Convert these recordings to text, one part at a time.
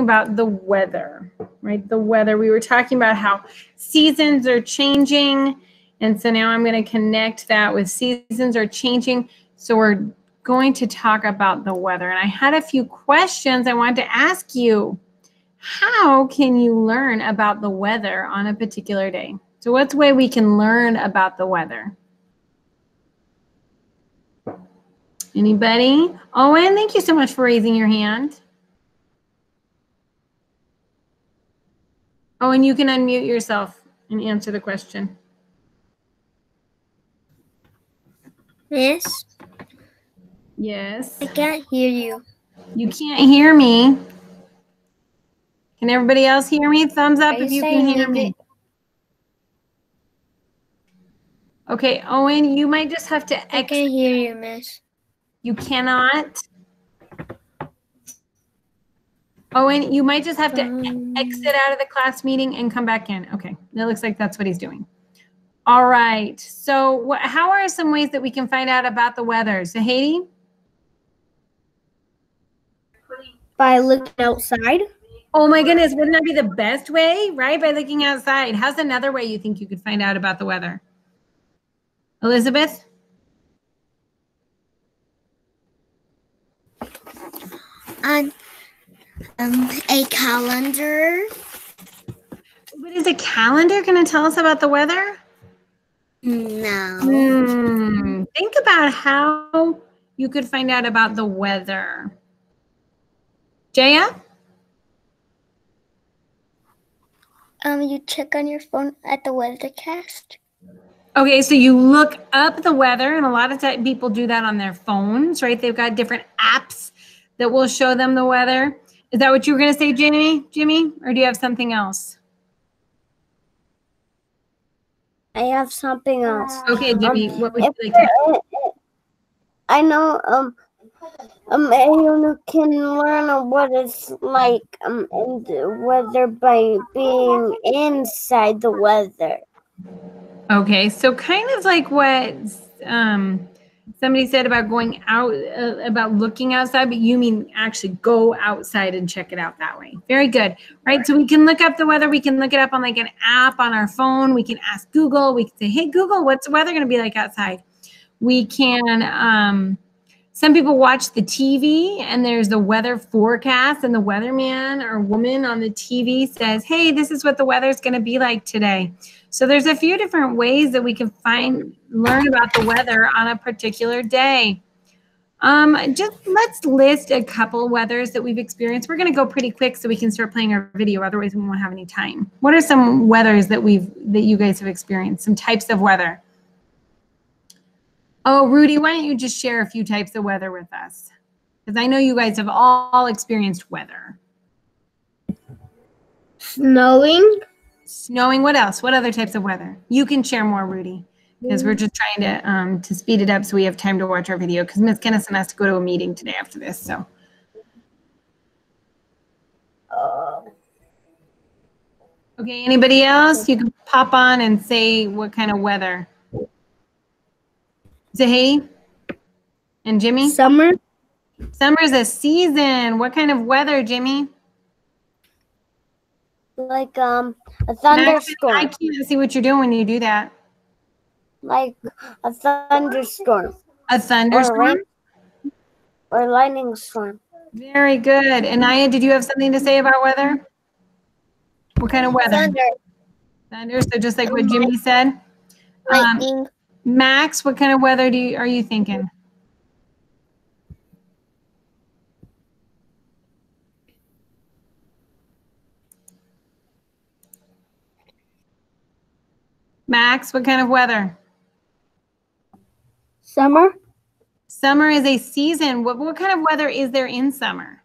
about the weather, right? The weather. We were talking about how seasons are changing. And so now I'm going to connect that with seasons are changing. So we're going to talk about the weather. And I had a few questions I wanted to ask you. How can you learn about the weather on a particular day? So, what's way we can learn about the weather? Anybody? Owen, thank you so much for raising your hand. Oh, Owen, you can unmute yourself and answer the question. Miss, Yes. I can't hear you. You can't hear me. Can everybody else hear me? Thumbs up Are if you you can hear me. Okay, Owen, you might just have to I can't hear you, Miss. You cannot. Owen, you might just have to Um, exit out of the class meeting and come back in. Okay, it looks like that's what he's doing. All right. So, what, how are some ways that we can find out about the weather? So, Haiti, By looking outside. oh my goodness, wouldn't that be the best way, right? By looking outside. How's another way you think you could find out about the weather? Elizabeth? On um, a calendar. What is a calendar going to tell us about the weather? No. Hmm. Think about how you could find out about the weather. Jaya? Um, you check on your phone at the weathercast. Okay, so you look up the weather, and a lot of time people do that on their phones, right? They've got different apps that will show them the weather. Is that what you were going to say, Jimmy? Jimmy, or do you have something else? I have something else. Okay, Jimmy, what would you like to? I know um um you can learn what it's like um in the weather by being inside the weather. Okay, so kind of like what um, somebody said about going out, uh, about looking outside, but you mean actually go outside and check it out that way. Very good, right? So we can look up the weather. We can look it up on like an app on our phone. We can ask Google. We can say, "Hey Google, what's the weather going to be like outside?" We can. Um, some people watch the TV and there's the weather forecast, and the weatherman or woman on the TV says, Hey, this is what the weather's going to be like today. So there's a few different ways that we can find, learn about the weather on a particular day. Um, just let's list a couple weathers that we've experienced. We're going to go pretty quick so we can start playing our video. Otherwise, we won't have any time. What are some weathers that we've that you guys have experienced? Some types of weather. Oh, Rudy, why don't you just share a few types of weather with us? Because I know you guys have all experienced weather. Snowing. Snowing. What else? What other types of weather? You can share more, Rudy, because we're just trying to um, to speed it up so we have time to watch our video. Because Miss Kennison has to go to a meeting today after this. So okay. Anybody else? You can pop on and say what kind of weather. Zahay and Jimmy. Summer. Summer's a season. What kind of weather, Jimmy? Like um a Max, I can't see what you're doing when you do that. Like a thunderstorm. A thunderstorm. Or lightning storm. Very good. Anaya, did you have something to say about weather? What kind of weather? Thunder. Thunder. So just like what Jimmy said. Um. Max, what kind of weather do you, are you thinking? Max, what kind of weather? Summer? Summer is a season. What, what kind of weather is there in summer?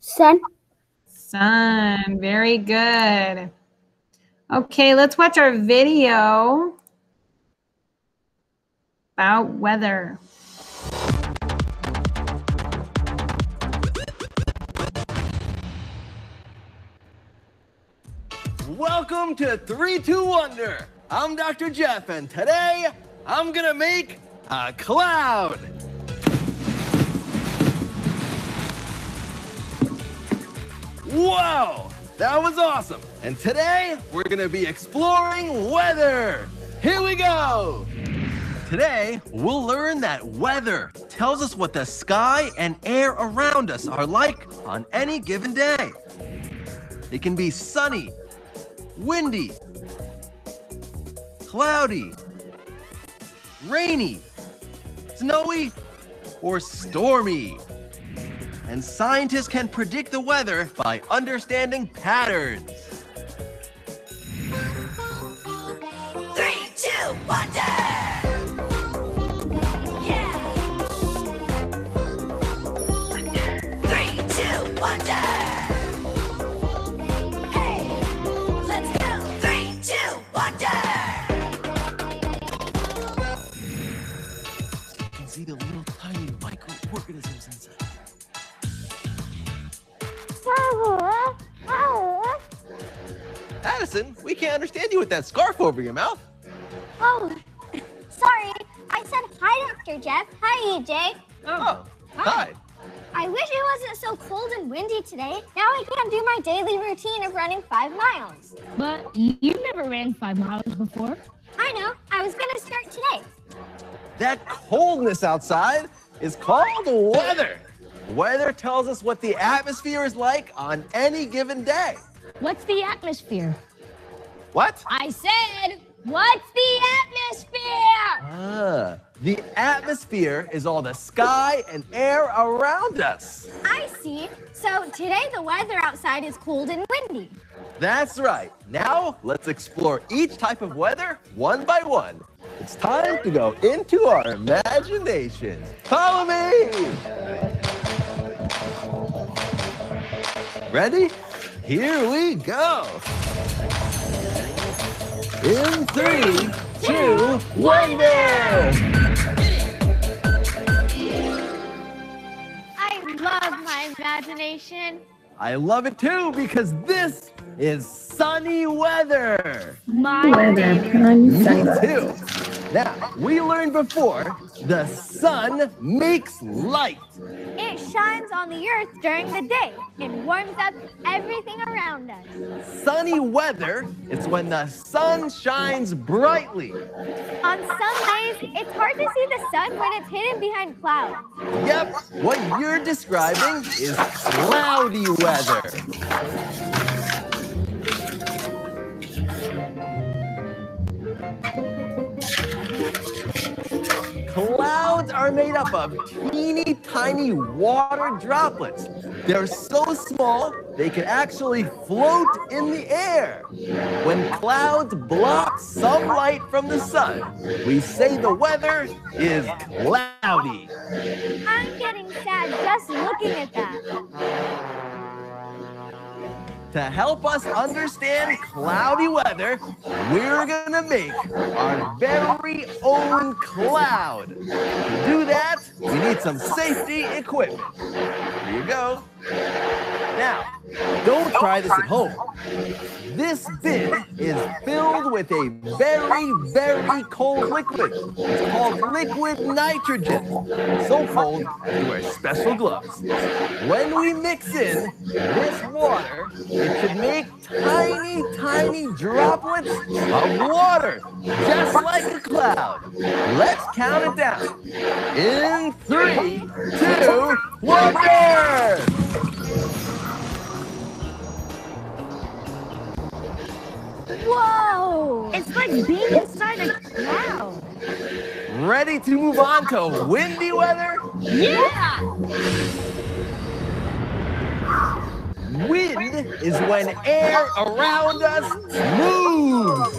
Sun? Sun. Very good. Okay, let's watch our video about weather. welcome to 3 2 Wonder. I'm Dr. Jeff, and today I'm gonna make a cloud. Whoa, that was awesome. And today we're gonna be exploring weather. Here we go. Today, we'll learn that weather tells us what the sky and air around us are like on any given day. It can be sunny windy, cloudy, rainy, snowy, or stormy. And scientists can predict the weather by understanding patterns. Microorganisms inside. Addison, we can't understand you with that scarf over your mouth. Oh, sorry. I said hi, Dr. Jeff. Hi, EJ. Oh, oh hi. I wish it wasn't so cold and windy today. Now I can't do my daily routine of running five miles. But you never ran five miles before. I know. I was going to start today. That coldness outside is called weather. Weather tells us what the atmosphere is like on any given day. What's the atmosphere? What? I said, what's the atmosphere? Ah, the atmosphere is all the sky and air around us. I see. So today the weather outside is cold and windy. That's right. Now let's explore each type of weather one by one. It's time to go into our imagination. Follow me. Ready? Here we go. In three, two, one, two, wonder! I love my imagination. I love it too because this is sunny weather. My Weather. Me Sunny. too. Now, we learned before the sun makes light. It shines on the earth during the day and warms up everything around us. Sunny weather is when the sun shines brightly. On some days, it's hard to see the sun when it's hidden behind clouds. Yep, what you're describing is cloudy weather. Clouds are made up of teeny tiny water droplets. They're so small, they can actually float in the air. When clouds block some light from the sun, we say the weather is cloudy. I'm getting sad just looking at that. To help us understand cloudy weather, we're gonna make our very own cloud. To do that, we need some safety equipment. Here you go. Now, don't try this at home. This bin is filled with a very, very cold liquid. It's called liquid nitrogen. So cold, you wear special gloves. When we mix in this water, it should make tiny, tiny droplets of water, just like a cloud. Let's count it down. In three, two, one, go! Whoa! It's like being inside a cloud. Ready to move on to windy weather? Yeah! Wind is when air around us moves.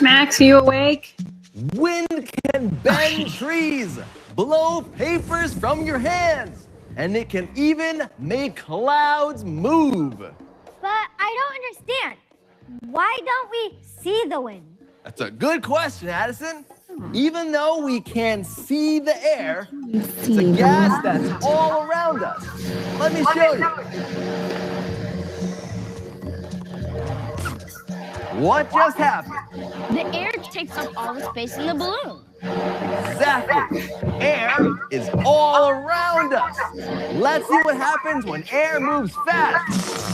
Max, you awake? Wind can bend trees, blow papers from your hands, and it can even make clouds move. But I don't understand. Why don't we see the wind? That's a good question, Addison. Even though we can see the air, it's a gas that's all around us. Let me show you. What just happened? The air takes up all the space in the balloon. Exactly. Air is all around us. Let's see what happens when air moves fast.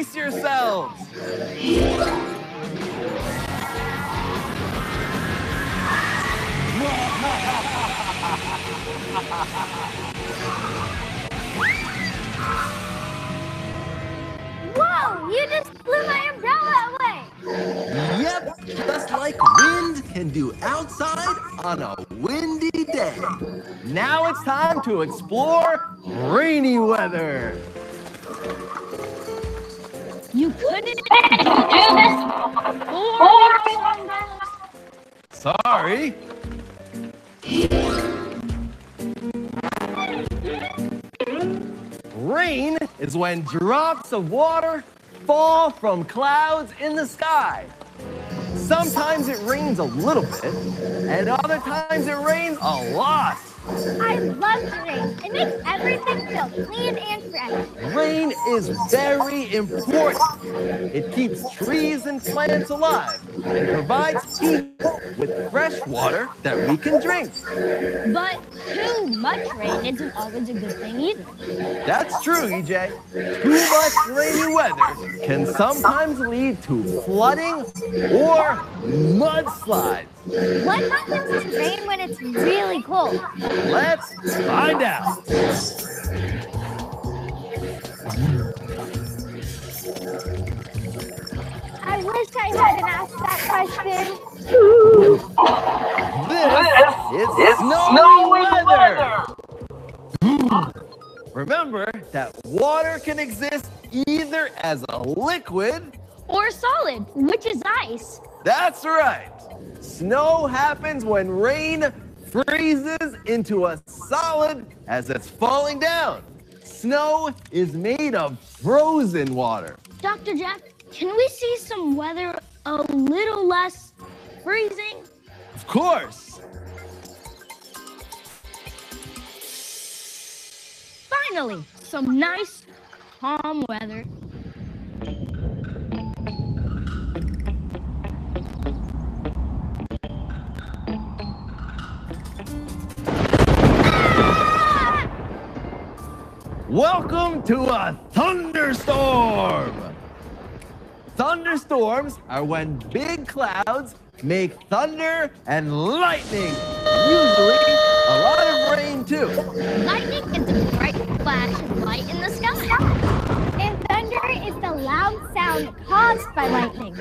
Brace yourselves. Whoa, you just blew my umbrella away. Yep, just like wind can do outside on a windy day. Now it's time to explore rainy weather. You couldn't do this. Sorry. Rain is when drops of water fall from clouds in the sky. Sometimes it rains a little bit, and other times it rains a lot. I love the rain. It makes everything feel clean and fresh. Rain is very important. It keeps trees and plants alive and provides people with fresh water that we can drink. But too much rain isn't always a good thing either. That's true, EJ. Too much rainy weather can sometimes lead to flooding or mudslides. What happens to rain when it's really cold? Let's find out. I wish I hadn't asked that question. This is snowy weather. Hmm. Remember that water can exist either as a liquid Or solid, which is ice. That's right. Snow happens when rain freezes into a solid as it's falling down. Snow is made of frozen water. Dr. Jeff, can we see some weather a little less freezing? Of course. Finally, some nice, calm weather. Welcome to a thunderstorm. Thunderstorms are when big clouds make thunder and lightning. Usually a lot of rain too. Lightning is a bright flash of light in the sky. And thunder is the loud sound caused by lightning.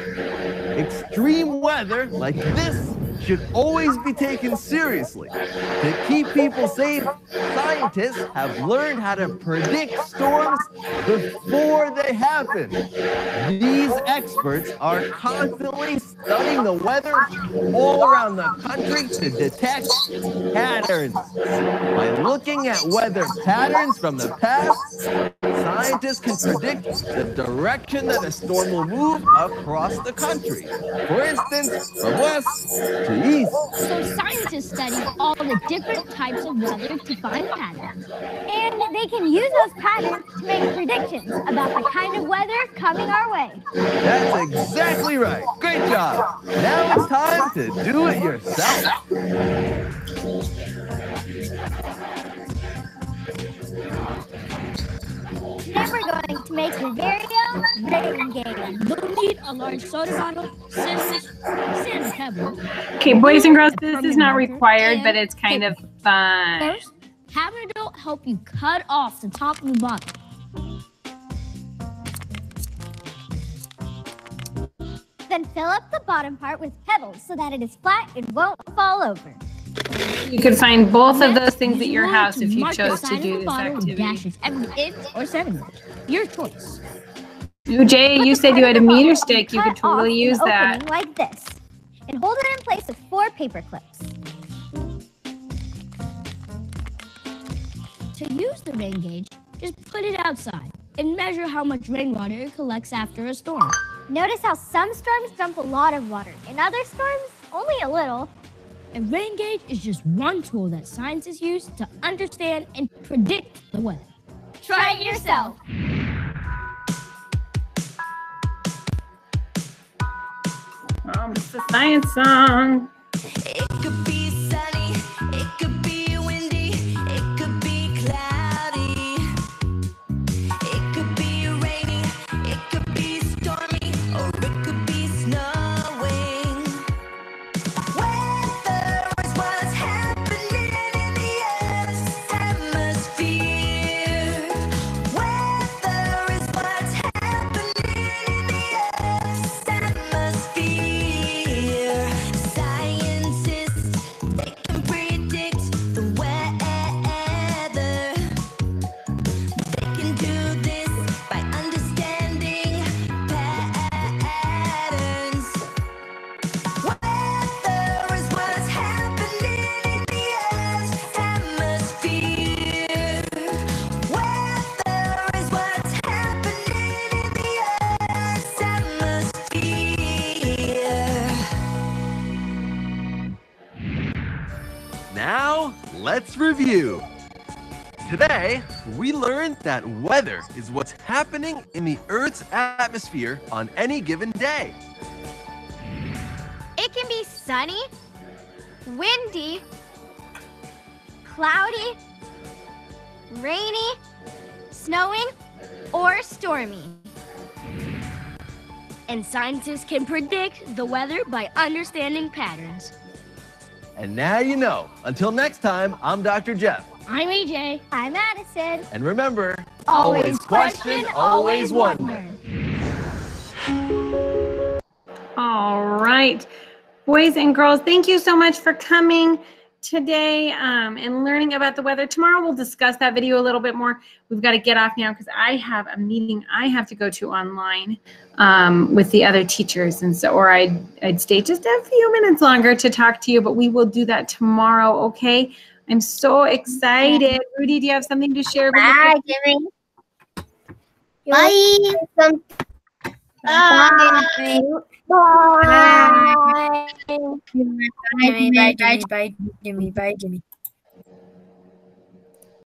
Extreme weather like this should always be taken seriously. To keep people safe, scientists have learned how to predict storms before they happen. These experts are constantly studying the weather all around the country to detect patterns. By looking at weather patterns from the past, scientists can predict the direction that a storm will move across the country. For instance, from west to So scientists study all the different types of weather to find patterns. And they can use those patterns to make predictions about the kind of weather coming our way. That's exactly right. Great job. Now it's time to do it yourself. Going to make your very own rain gauge. You'll need a large soda bottle, scissors, sand pebble. Okay, boys and girls, this is not required, but it's kind of fun. First, have an adult help you cut off the top of the bottle. Then fill up the bottom part with pebbles so that it is flat and won't fall over. You could find both of those things at your house if you chose to do this activity. Or seven. Your choice. Ooh, Jay, you said you had a meter stick. You could totally use that. Like this. And hold it in place with four paper clips. To use the rain gauge, just put it outside and measure how much rainwater it collects after a storm. Notice how some storms dump a lot of water, and other storms, only a little and rain gauge is just one tool that scientists use to understand and predict the weather. Try it yourself. Um, it's a science song. Review. Today, we learned that weather is what's happening in the Earth's atmosphere on any given day. It can be sunny, windy, cloudy, rainy, snowing, or stormy. And scientists can predict the weather by understanding patterns. And now you know. Until next time, I'm Dr. Jeff. I'm AJ. I'm Addison. And remember, Always question, always wonder. All right. Boys and girls, thank you so much for coming today um, and learning about the weather. Tomorrow we'll discuss that video a little bit more. We've got to get off now because I have a meeting I have to go to online um, with the other teachers. And so, or I'd, I'd stay just a few minutes longer to talk to you, but we will do that tomorrow, okay? I'm so excited. Rudy, do you have something to share? with us? Bye, Jimmy. Bye. Bye. Bye. Jimmy, bye, Jimmy, bye, Jimmy, bye, Jimmy.